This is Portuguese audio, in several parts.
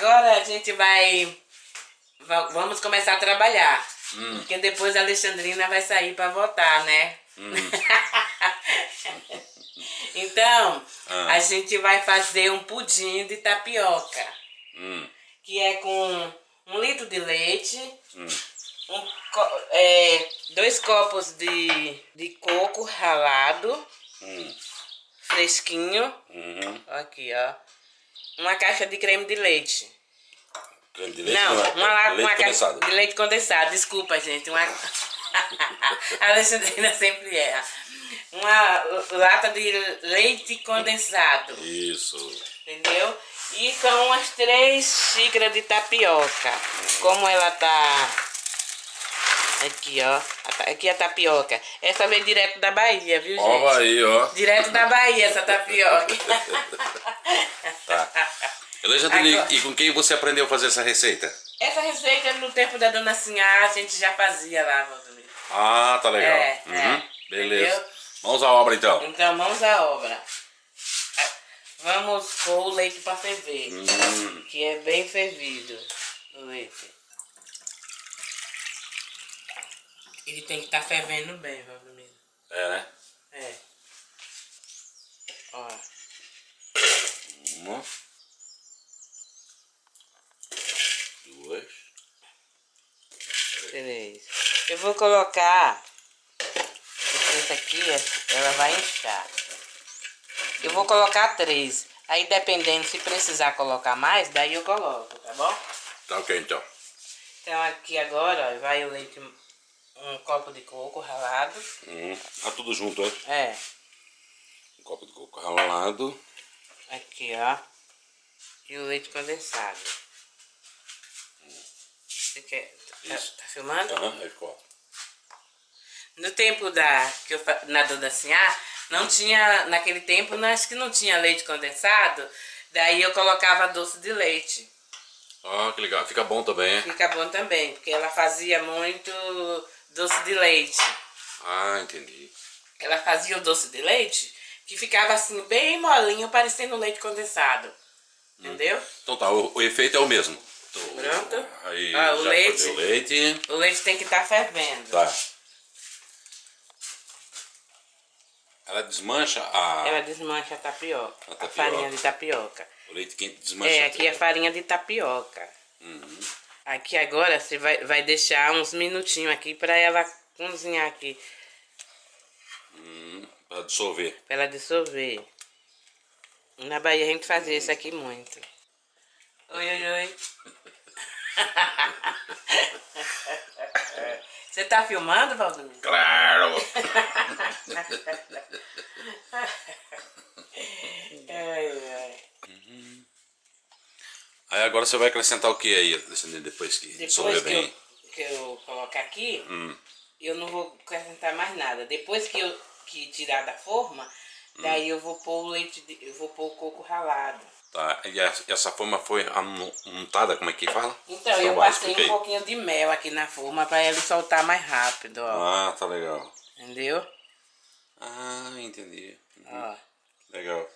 Agora a gente vai. va- Vamos começar a trabalhar. Hum. Porque depois a Alexandrina vai sair para votar, né? Hum. então, Ah. a gente vai fazer um pudim de tapioca. Hum, Que é com um litro de leite, hum. um é, dois copos de, de coco ralado, Hum. fresquinho. Uhum. Aqui, ó. Uma caixa de creme de leite. Creme de leite Não, é uma, leite uma caixa de leite condensado. Desculpa, gente. Uma... A Alexandrina sempre erra. Uma lata de leite condensado. Isso. Entendeu? E com umas três xícaras de tapioca. Como ela tá. Aqui, ó. Aqui a tapioca. Essa vem direto da Bahia, viu, gente? Ó, aí, ó. Direto da Bahia, essa tapioca. Tá. Alexandrina, Agora- e com quem você aprendeu a fazer essa receita? Essa receita no tempo da Dona Sinhá a gente já fazia lá, Valdomiro. Ah, tá legal. É, Uhum. é. Beleza. Entendeu? Vamos à obra então. Então vamos à obra. Vamos pôr o leite para ferver. Hum. Que é bem fervido o leite. Ele tem que estar fervendo bem, Valdomiro. É, né? É. Ó. Uma. Duas. Três. Eu vou colocar. Essa aqui, ela vai inchar. Eu vou colocar três. Aí dependendo se precisar colocar mais, daí eu coloco, tá bom? Tá ok então. Então aqui agora ó, vai o leite, um copo de coco ralado. Hum. Ah, tudo junto, é? É, Um copo de coco ralado. aqui ó. E o leite condensado. Você quer, tá, Isso. tá filmando? Aham, aí ficou. No tempo da que eu na Dona Sinhá, não tinha, naquele tempo, não, acho que não tinha leite condensado, daí eu colocava doce de leite. Ah, que legal. Fica bom também, é? Fica bom também, porque ela fazia muito doce de leite. Ah, entendi. Ela fazia o doce de leite que ficava assim, bem molinho, parecendo leite condensado. Entendeu? Então tá, o, o efeito é o mesmo. Tô- Pronto. Aí Ah, o leite. o leite. O leite tem que estar fervendo. Tá. Ela desmancha a. Ela desmancha a tapioca, A a, tapioca. farinha de tapioca. O leite quente desmancha. É, a aqui é farinha de tapioca. Uhum. Aqui agora você vai, vai deixar uns minutinhos aqui para ela cozinhar aqui, Hum, pra dissolver. para ela dissolver. Na Bahia a gente fazia isso aqui muito. Oi, oi, oi. Você tá filmando, Valdomiro? Claro! Ai, ai. Aí agora você vai acrescentar o que aí, depois que dissolver Depois bem? eu, que eu colocar aqui, Hum. eu não vou acrescentar mais nada. Depois que eu que tirar da forma, daí eu vou pôr o leite, de- eu vou pôr o coco ralado. Tá, e essa forma foi untada, como é que fala? Então, Então eu passei um pouquinho de mel aqui na forma para ele soltar mais rápido, ó. Ah, tá legal. Entendeu? Ah, entendi. Uhum, Ó, Legal.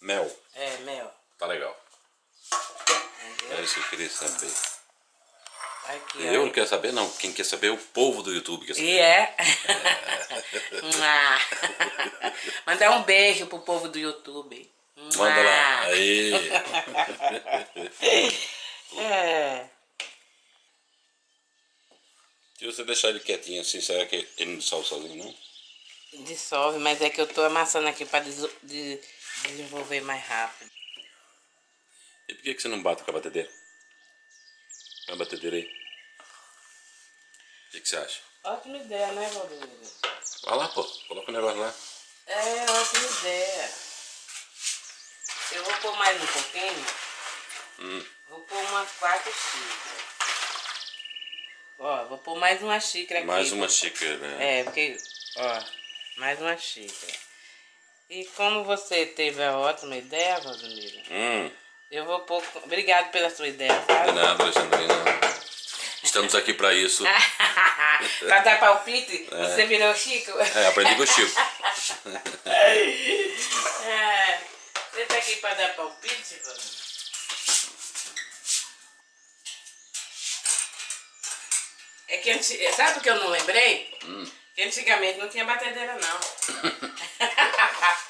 Mel, é mel. tá legal. É isso que eu queria saber. Aqui, Eu não quero saber, não. Quem quer saber é o povo do YouTube. Quer saber. E é. Mua. Mandar um beijo pro povo do YouTube. Manda lá. Mua. Aí. É. Se você deixar ele quietinho assim, será que ele não dissolve sozinho, não? Dissolve, mas é que eu tô amassando aqui pra deso- de- desenvolver mais rápido. E por que, que você não bate com a batedeira? Com a batedeira aí. O que, que você acha? Ótima ideia, né, Valdir? Vai lá, pô. Coloca o negócio lá. É, ótima ideia. Eu vou pôr mais um pouquinho. Hum. Vou pôr umas quatro xícaras. Ó, vou pôr mais uma xícara aqui. Mais uma xícara, né? É, porque, ó, mais uma xícara. E como você teve a ótima ideia, Valdomiro, Hum. Eu vou pôr. Obrigado pela sua ideia, De sabe? nada, Alexandrina. Estamos aqui pra isso. pra dar palpite, você virou Chico? É, aprendi com o Chico. É. aqui pra dar palpite, Valdemiro. É que anti... Sabe o que eu não lembrei? Hum. Que antigamente não tinha batedeira, não.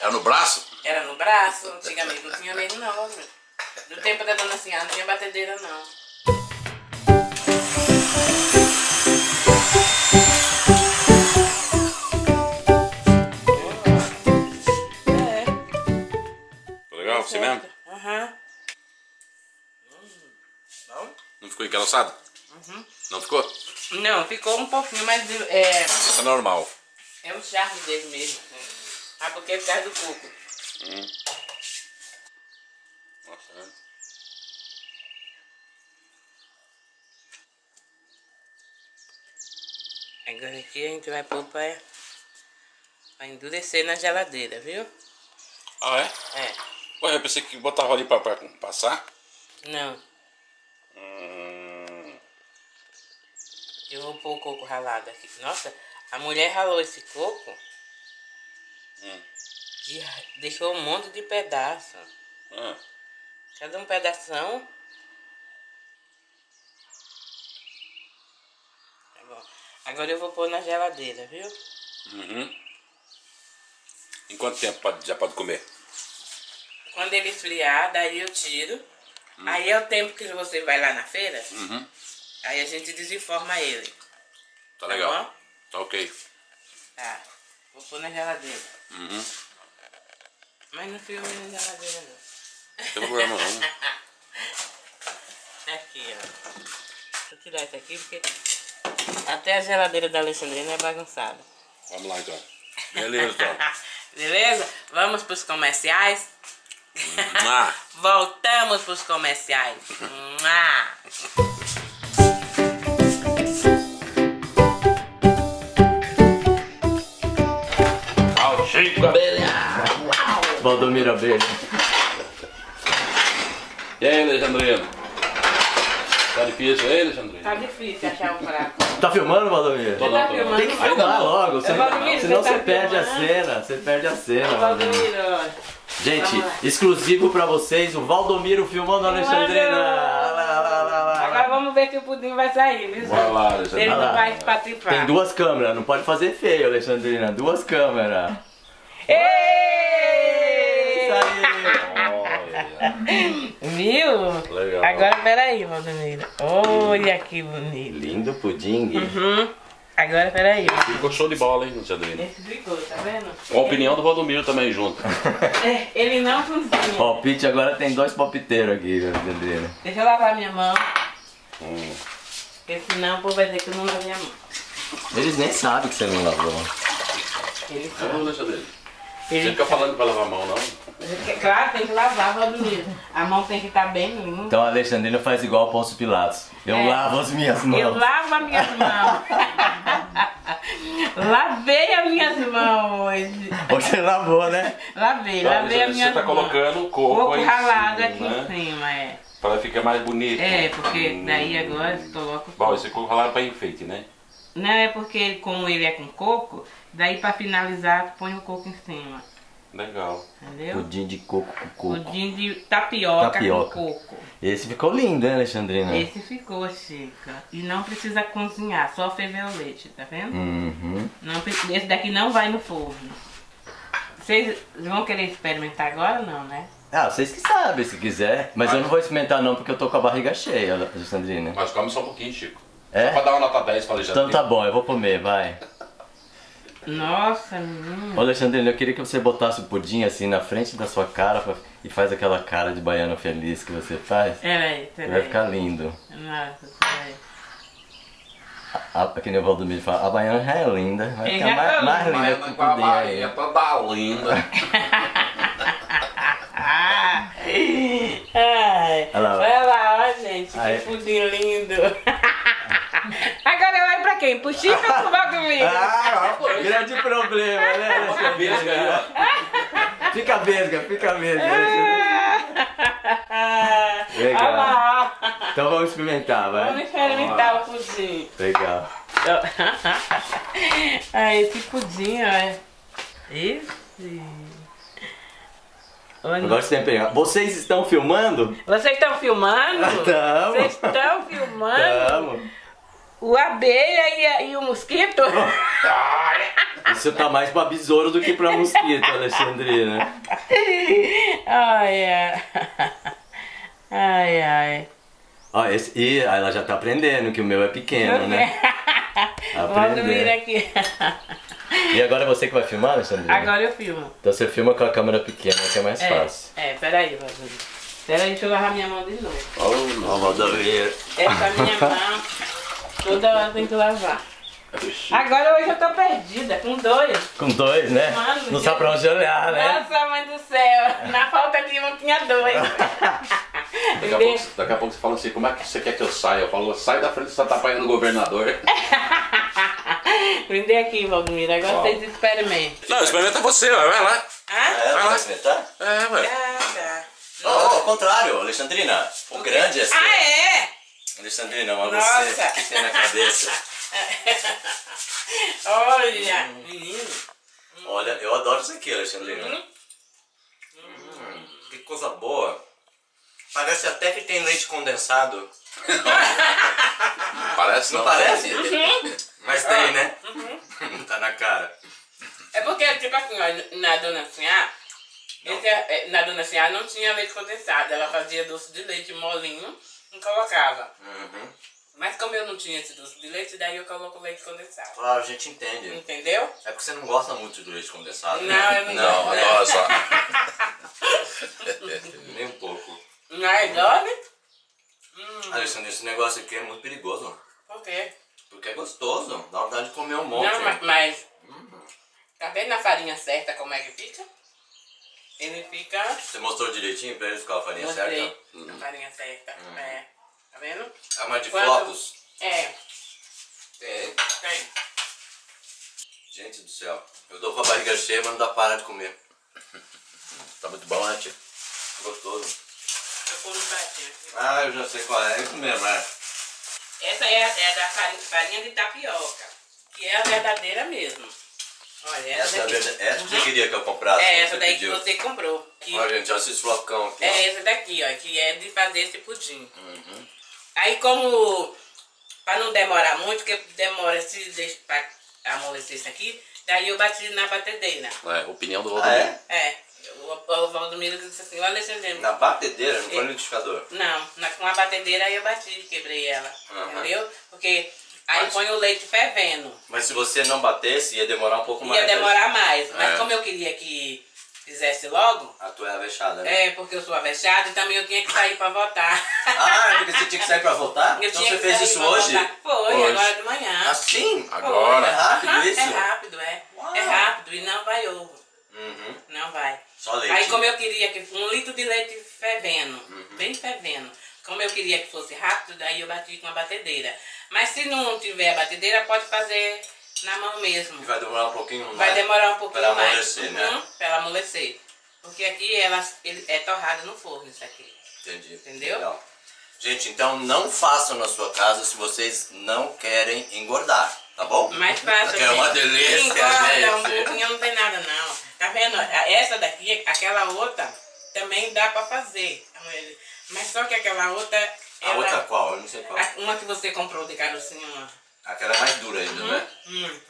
É no braço? Era no braço, antigamente não tinha mesmo, não. Valdemiro. No tempo da dona Senhora não tinha batedeira, não. É. Ficou legal pra você mesmo? Aham. Hum, Bom? Não ficou encaloçado? Não ficou? Não, ficou um pouquinho, mas é, Isso é normal. é o charme dele mesmo. né? Ah, porque é por causa do coco. Hum. Nossa, né? Agora aqui a gente vai pôr pra, pra endurecer na geladeira, viu? Ah, é? É. Ué, eu pensei que botava ali pra, pra passar. Não, Hum, eu vou pôr o coco ralado aqui. Nossa, a mulher ralou esse coco Hum. e deixou um monte de pedaço. ah, Cada um pedação. Tá bom. Agora eu vou pôr na geladeira, viu? uhum. Em quanto tempo pode, já pode comer? Quando ele esfriar, daí eu tiro. Aí é o tempo que você vai lá na feira. Uhum. Aí a gente desenforma ele. Tá legal. bom? Tá ok. Tá. Vou pôr na geladeira. Uhum. Mas não filme na geladeira não. Não tem problema não. Aqui, ó. Deixa eu tirar isso aqui porque até a geladeira da Alexandrina é bagunçada. Vamos lá então. Beleza, então. Beleza? Vamos pros comerciais? Ah, Voltamos pros comerciais. Mua. Chico Abelha! Valdomiro Abelha. E aí, Alexandrina? Tá difícil aí, Alexandrina? Tá difícil achar um prato. Tá filmando, Valdomiro? Tô Você tá não, tô não. filmando? Tem que filmar não. logo, senão, Valdomiro, senão você você tá perde a cena. Você perde a cena, Valdomiro. Gente, exclusivo pra vocês, o Valdomiro filmando a Alexandrina. Lá, lá, lá, lá, lá. Agora vamos ver se o pudim vai sair, viu? Bora lá, Se ele Alexandrina. não Vai lá. vai espatifar. Tem duas câmeras, não pode fazer feio, Alexandrina. Duas câmeras. Ei! Viu? Legal. Agora peraí, Valdomiro. Olha que bonito. Lindo pudim. Uhum. Agora peraí. Ficou show de bola, hein, Alexandrina? Esse ficou, tá vendo? Com a opinião do Valdomiro também junto. É, ele não cozinha. Palpite agora tem dois palpiteiros aqui, Alexandrina. Deixa eu lavar minha mão, Hum. porque senão o povo vai dizer que eu não lavei a mão. Eles nem sabem que você não lavou. Ele É bom, Alexandrina. Você Ele fica falando pra lavar a mão, não? Claro, tem que lavar, Valdomiro. A mão tem que estar bem limpa. Então a Alexandrina faz igual a Pôncio Pilatos. Eu É. lavo as minhas mãos. Eu lavo as minhas mãos. Lavei as minhas mãos hoje. Você lavou, né? Lavei, Tá, lavei as você minhas tá mãos. colocando o coco, Coco aí em ralado cima, aqui né? em cima, é. Pra ficar mais bonito. É, porque Hum. daí agora você coloca o Bom, coco. esse coco ralado é pra enfeite, né? Não é porque como ele é com coco, daí pra finalizar tu põe o coco em cima. Legal. Entendeu? Pudim de coco com coco. Pudim de tapioca, Tapioca. com coco. Esse ficou lindo, hein, Alexandrina? Esse ficou, Chica. E não precisa cozinhar, só ferver o leite, tá vendo? Uhum. Não, esse daqui não vai no forno. Vocês vão querer experimentar agora ou não, né? Ah, vocês que sabem se quiser. Mas eu não vou experimentar não porque eu tô com a barriga cheia, Alexandrina. Mas come só um pouquinho, Chico. É? Só pra dar uma nota 10 pra Alexandrina. Então tá bom, eu vou comer, vai. Nossa, menino. Ô Alexandrina, eu queria que você botasse o pudim assim na frente da sua cara pra- e faz aquela cara de baiano feliz que você faz. Peraí, peraí. Vai ficar lindo. Nossa, peraí. A, que nem o Valdomiro fala, a baiana já é linda. Vai ficar mais, tá mais lindo. linda que o pudim aí. toda linda. Ah! Ai, Olha lá, ó. olha lá, ó, gente, Aí. que pudim lindo. Agora olho pra quem? Pro Chico ou pro Valdomiro? Ah, ó, grande problema, né? Vesga aí, ó. Fica vesga, fica vesga. Ah, Legal. Olha lá. Então vamos experimentar, Vamos vai. experimentar o pudim. Legal. ah, esse pudim, ó. Esse. Agora você tem pegar. Vocês estão filmando? Vocês estão filmando? Tamo. Vocês estão filmando? Tamo. O abelha e, e o mosquito? Isso tá mais pra besouro do que pra mosquito, Alexandrina. ai, ai. Ai, ai. Ó, esse, e ela já tá aprendendo que o meu é pequeno, né? Vamos vir aqui. E agora é você que vai filmar, Alexandrina? Agora eu filmo. Então você filma com a câmera pequena, que é mais É, fácil. é, peraí, Valdir. Peraí, deixa eu lavar minha mão de novo. Ó, Valdomiro. Essa minha mão, toda hora tem que lavar. Agora hoje eu tô perdida, com dois. Com dois, né? Mano, Não sabe pra onde olhar, né? Nossa, mãe do céu. Na falta de um tinha dois. Daqui a, pouco, daqui a pouco você fala assim, como é que você quer que eu saia? Eu falo, sai da frente, você tá apanhando o governador. Prende aqui, Valdemir. Agora vocês experimentem. Não, experimenta você, vai lá. Ah? Vai lá. experimentar? É, ué. Ah, tá. Não, ao contrário, Alexandrina. O grande é seu. Ah, é? Alexandrina, mas Nossa. você que tem na cabeça. Olha, menino. Olha, eu adoro isso aqui, Alexandrina. Hum, que coisa boa. Parece até que tem leite condensado. Parece Não não. parece? Mas tem, né? tá na cara. É porque, tipo assim, ó, na Dona Sinhá, esse, é, na Dona Sinhá não tinha leite condensado. Ela fazia doce de leite molinho e colocava. Uhum. Mas como eu não tinha esse doce de leite, daí eu coloco leite condensado. Claro, a gente entende. Entendeu? É porque você não gosta muito do leite condensado. Não, né? eu não Não, gosto. só. Nem um pouco. Não é doce? Alexandre, esse negócio aqui é muito perigoso. Por quê? Porque é gostoso. Dá vontade de comer um monte. Não, mas, mas tá vendo na farinha certa como é que fica? Ele fica. Você mostrou direitinho pra eles qual a farinha Mostrei certa? a farinha certa. É. Tá vendo? É uma de Quando- flocos? É, Tem. tem. Gente do céu. Eu tô com a barriga cheia, mas não dá para de comer. Tá muito bom, né, tio? Gostoso. Eu pôr no pratinho. Ah, eu já sei qual é. É isso mesmo, é. Essa é, a- é da farinha, farinha de tapioca, que é a verdadeira mesmo. Olha, essa, Essa é a daqui. verdade. Essa que você queria que eu comprasse. É essa daí pediu. que você comprou. Que Olha, gente, olha esses flocão aqui. ó. é essa daqui, ó, que é de fazer esse pudim. Uhum. Aí como, pra não demorar muito, porque demora se deixa pra amolecer isso aqui, daí eu bati na batedeira. É, opinião do Ah, Valdomiro. é? É, o, o Valdomiro disse assim, olha Alexandre, Na batedeira, não foi É. no liquidificador. Não, na, com a batedeira aí eu bati, quebrei ela. Aham. Entendeu? Porque aí Mas- põe o leite fervendo. Mas se você não batesse, ia demorar um pouco mais. Ia demorar mais. Mas É. como eu queria que fizesse logo, A tua é avexada, né? é porque eu sou avexada e também eu tinha que sair pra votar. Ah, é porque você tinha que sair pra votar? Eu então tinha você que fez sair isso hoje? votar. Foi, Hoje. agora de manhã. Assim? Agora. É rápido Ah, isso? É rápido, é. Uau. É rápido e não vai ovo. Uhum. Não vai. Só leite. Aí como eu queria que um litro de leite fervendo, Uhum. bem fervendo. Como eu queria que fosse rápido, daí eu bati com a batedeira. Mas se não tiver a batedeira, pode fazer na mão mesmo. E vai demorar um pouquinho mais. Vai demorar um pouquinho Pra mais. amolecer, né? Uhum, Pra ela amolecer. Porque aqui ela é torrada no forno, isso aqui. Entendi. Entendeu? Legal. Gente, então não façam na sua casa se vocês não querem engordar, tá bom? Mais fácil. É uma delícia, Engorda, um gente. pouquinho não tem nada não. Tá vendo? Essa daqui, aquela outra, também dá pra fazer. Mas só que aquela outra. A ela- outra qual? Eu não sei qual. Uma que você comprou de carocinho, uma. Aquela é mais dura ainda, né? Hum,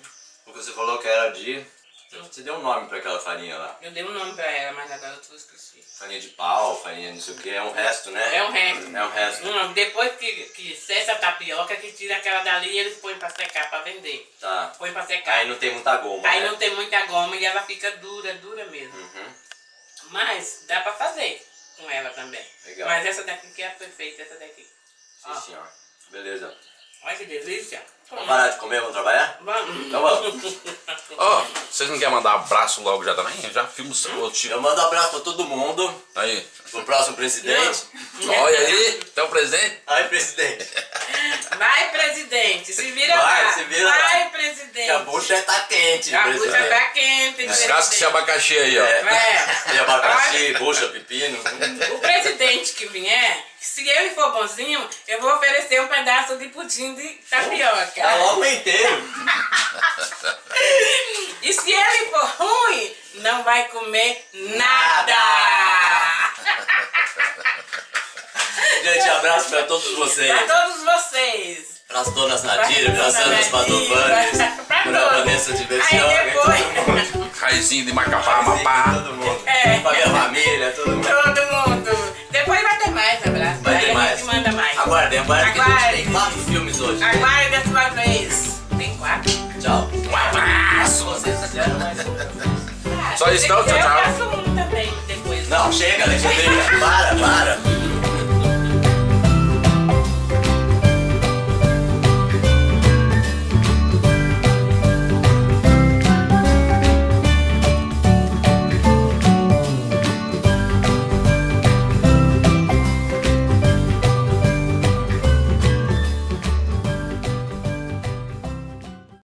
Porque você falou que era de. Você deu um nome pra aquela farinha lá. eu dei um nome pra ela, mas agora eu esqueci. Farinha de pau, farinha não sei o que, é um resto, né? É um resto. É um resto. Hum, depois que, que cessa a tapioca, que tira aquela dali e eles põem pra secar, pra vender. Tá. Põe pra secar. Aí não tem muita goma. Aí né? não tem muita goma e ela fica dura, dura mesmo. Uhum. Mas dá pra fazer com ela também. Legal. Mas essa daqui que é perfeita, essa daqui. Sim, Ó, senhor. Beleza. olha que delícia. Vamos parar de comer, vamos trabalhar? Vamos. Então vamos. Ó, vocês não querem mandar abraço logo já também? Eu já filmo o seu Eu mando um abraço pra todo mundo, Aí. pro próximo presidente. Olha aí, tem um presente. Aí, presidente. Vai, presidente. Se vira Vai, lá. se vira Vai, lá. presidente. Que a bucha tá quente, A presidente. bucha tá quente, Descasca esse abacaxi aí, ó. É. É. Tem abacaxi, bucha, pepino. O presidente que vier, se ele for bonzinho, eu vou oferecer um pedaço de pudim de tapioca. Tá logo inteiro. E se ele for ruim, não vai comer nada. Grande abraço pra todos vocês. Pra todos vocês. Pras donas Nadira, pras Anas Padovanes, Pra. Vanessa Diversione, Aí depois- todo mundo. Raizinho de Macapá, Amapá. Todo mundo. É. Pra minha família, todo mundo. Todo mundo. Depois vai ter mais abraço. Vai ter a mais. gente manda mais. Aguardem, aguardem que a gente Aguardem. tem quatro filmes hoje. Aguarde a sua vez. Tem quatro? Tchau. Um abraço. Vocês fizeram mais Ah, Só isso, então, tchau, tchau. Eu faço um também depois. Não, chega, Alexandria. Para, para.